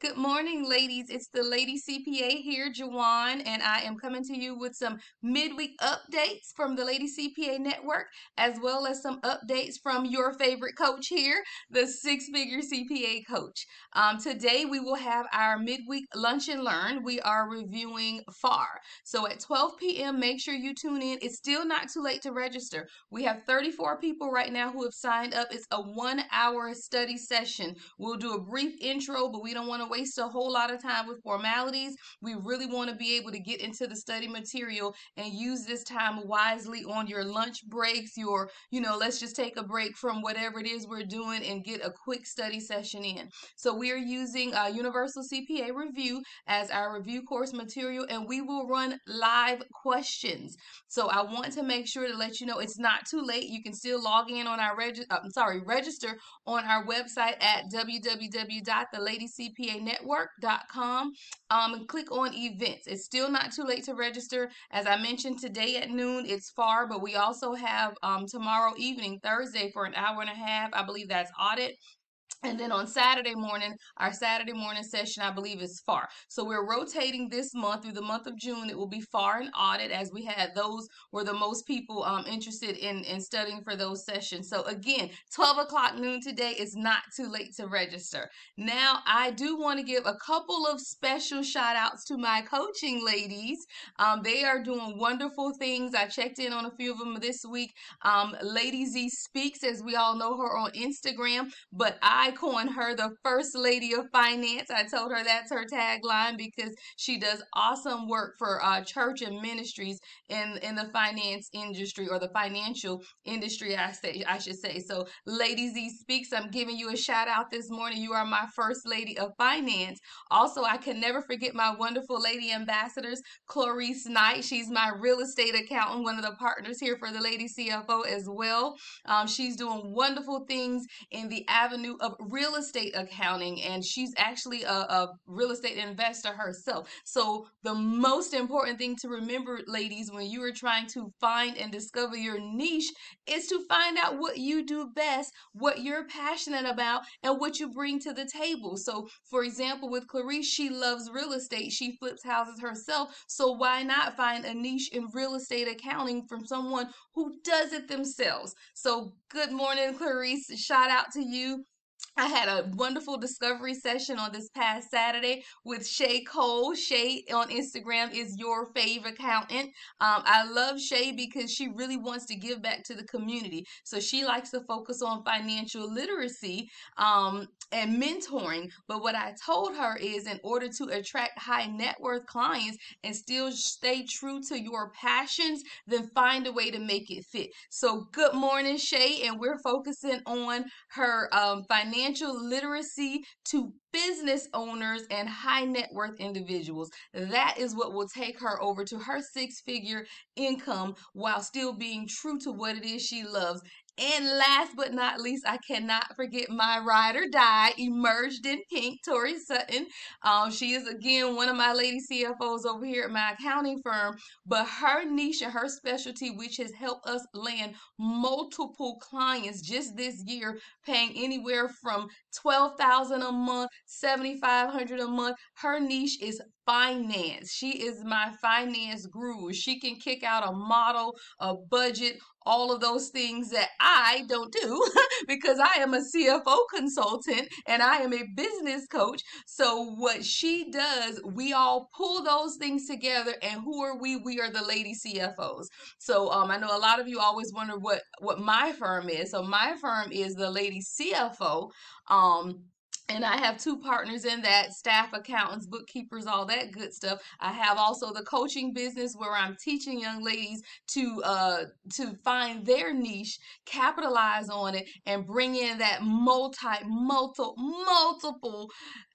Good morning, ladies. It's the Lady CPA here, Jawan, and I am coming to you with some midweek updates from the Lady CPA Network, as well as some updates from your favorite coach here, the Six Figure CPA Coach. Um, today, we will have our midweek lunch and learn. We are reviewing FAR. So at 12 p.m., make sure you tune in. It's still not too late to register. We have 34 people right now who have signed up. It's a one hour study session. We'll do a brief intro, but we don't want to waste a whole lot of time with formalities. We really want to be able to get into the study material and use this time wisely on your lunch breaks, your, you know, let's just take a break from whatever it is we're doing and get a quick study session in. So we are using uh, Universal CPA Review as our review course material and we will run live questions. So I want to make sure to let you know it's not too late. You can still log in on our reg- uh, I'm sorry, register on our website at www.theladycpa network.com um, and click on events. It's still not too late to register. As I mentioned today at noon, it's far, but we also have um, tomorrow evening, Thursday, for an hour and a half. I believe that's audit and then on Saturday morning, our Saturday morning session, I believe, is FAR. So we're rotating this month through the month of June. It will be FAR and audit as we had those were the most people um, interested in, in studying for those sessions. So again, 12 o'clock noon today is not too late to register. Now, I do want to give a couple of special shout outs to my coaching ladies. Um, they are doing wonderful things. I checked in on a few of them this week. Um, Lady Z Speaks, as we all know her on Instagram, but I I coined her the first lady of finance. I told her that's her tagline because she does awesome work for uh, church and ministries in in the finance industry or the financial industry. I say I should say. So, Lady Z speaks. I'm giving you a shout out this morning. You are my first lady of finance. Also, I can never forget my wonderful lady ambassadors, Clarice Knight. She's my real estate accountant, one of the partners here for the Lady CFO as well. Um, she's doing wonderful things in the avenue of real estate accounting and she's actually a, a, real estate investor herself. So the most important thing to remember, ladies, when you are trying to find and discover your niche is to find out what you do best, what you're passionate about, and what you bring to the table. So for example, with Clarice, she loves real estate. She flips houses herself. So why not find a niche in real estate accounting from someone who does it themselves? So good morning, Clarice. Shout out to you. I had a wonderful discovery session on this past Saturday with Shay Cole. Shay on Instagram is your favorite accountant. Um, I love Shay because she really wants to give back to the community. So she likes to focus on financial literacy um, and mentoring. But what I told her is in order to attract high net worth clients and still stay true to your passions, then find a way to make it fit. So good morning, Shay, and we're focusing on her um, financial financial literacy to business owners and high net worth individuals. That is what will take her over to her six figure income while still being true to what it is she loves. And last but not least, I cannot forget my ride or die, emerged in pink, Tori Sutton. Um, she is again one of my lady CFOs over here at my accounting firm, but her niche and her specialty, which has helped us land multiple clients just this year, paying anywhere from twelve thousand a month, seventy five hundred a month. Her niche is finance. She is my finance guru. She can kick out a model, a budget, all of those things that I don't do because I am a CFO consultant and I am a business coach. So, what she does, we all pull those things together. And who are we? We are the lady CFOs. So, um, I know a lot of you always wonder what, what my firm is. So, my firm is the lady CFO. Um, and I have two partners in that staff accountants, bookkeepers, all that good stuff. I have also the coaching business where I'm teaching young ladies to uh to find their niche, capitalize on it, and bring in that multi multiple multiple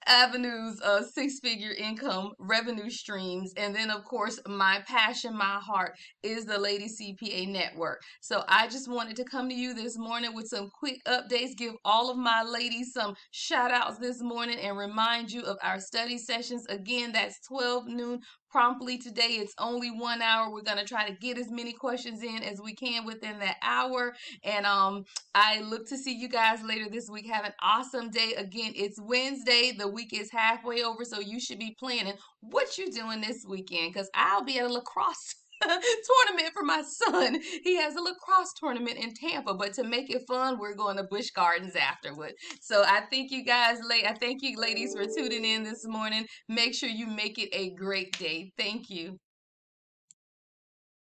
avenues of six figure income revenue streams. And then, of course, my passion, my heart is the Lady CPA Network. So I just wanted to come to you this morning with some quick updates, give all of my ladies some shout outs this morning and remind you of our study sessions. Again, that's 12 noon promptly today. It's only one hour. We're going to try to get as many questions in as we can within that hour. And um, I look to see you guys later this week. Have an awesome day. Again, it's Wednesday. The week is halfway over, so you should be planning what you're doing this weekend because I'll be at a lacrosse tournament for my son. He has a lacrosse tournament in Tampa, but to make it fun, we're going to Busch Gardens afterward. So I thank you guys, I thank you ladies for tuning in this morning. Make sure you make it a great day. Thank you.